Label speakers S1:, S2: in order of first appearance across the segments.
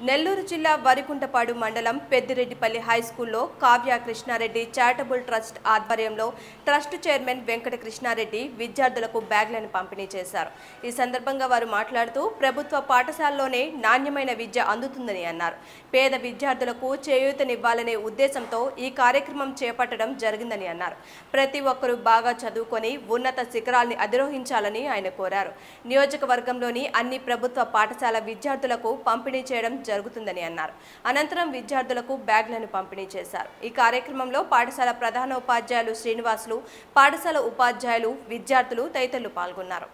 S1: నెల్లూరు జిల్లా వరికుంటపాడు మండలం పెద్దిరెడ్డిపల్లి హై స్కూల్లో కావ్య కృష్ణారెడ్డి చారిటబుల్ ట్రస్ట్ ఆధ్వర్యంలో ట్రస్ట్ చైర్మన్ వెంకట కృష్ణారెడ్డి విద్యార్థులకు బ్యాగ్లను పంపిణీ చేశారు. ఈ సందర్భంగా వారు మాట్లాడుతూ ప్రభుత్వ పాఠశాలలోనే నాణ్యమైన విద్య అందుతుందని అన్నారు. పేద విద్యార్థులకు చేయూతనివ్వాలనే ఉద్దేశంతో ఈ కార్యక్రమం చేపట్టడం జరిగిందని అన్నారు. ప్రతి ఒక్కరూ బాగా చదువుకొని ఉన్నత శిఖరాల్ని అధిరోహించాలని ఆయన కోరారు. నియోజకవర్గంలోని అన్ని ప్రభుత్వ పాఠశాల విద్యార్థులకు పంపిణీ చేయడం జరుగుతుందని అన్నారు. అనంతరం విద్యార్థులకు బ్యాగ్లను పంపిణీ చేశారు. ఈ కార్యక్రమంలో పాఠశాల ప్రధాన ఉపాధ్యాయులు శ్రీనివాసులు పాఠశాల ఉపాధ్యాయులు విద్యార్థులు తదితరులు పాల్గొన్నారు.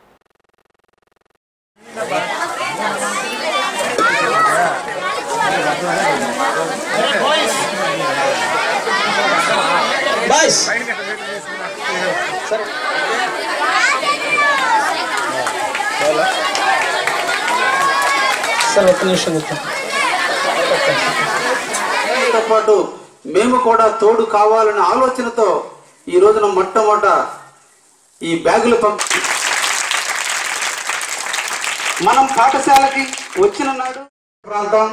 S2: బాయ్స్ సార్ ఒక్క నిమిషం
S3: దీంతో పాటు మేము కూడా తోడు కావాలనే ఆలోచనతో ఈ రోజున మొట్టమొదట ఈ బ్యాగులు పంపి మనం పాఠశాలకి వచ్చిన నాడు ప్రాంతం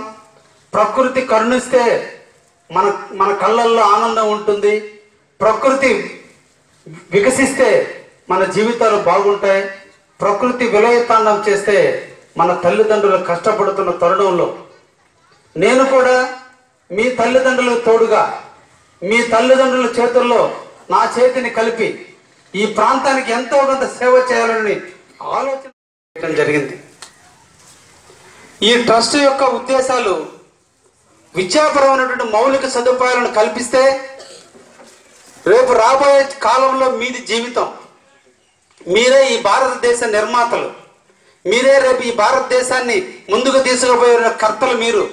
S3: ప్రకృతి కరుణిస్తే మన మన కళ్ళల్లో ఆనందం ఉంటుంది. ప్రకృతి వికసిస్తే మన జీవితాలు బాగుంటాయి. ప్రకృతి విలయతాండం చేస్తే మన తల్లిదండ్రులు కష్టపడుతున్న తరుణంలో నేను కూడా మీ తల్లిదండ్రులకు తోడుగా మీ తల్లిదండ్రుల చేతుల్లో నా చేతిని కలిపి ఈ ప్రాంతానికి ఎంతో కొంత సేవ చేయాలని ఆలోచన చేయడం జరిగింది. ఈ ట్రస్ట్ యొక్క ఉద్దేశాలు విద్యాపరమైనటువంటి మౌలిక సదుపాయాలను కల్పిస్తే రేపు రాబోయే కాలంలో మీది జీవితం. మీరే ఈ భారతదేశ నిర్మాతలు. మీరే రేపు ఈ భారతదేశాన్ని ముందుకు తీసుకుపోయే కర్తలు మీరు.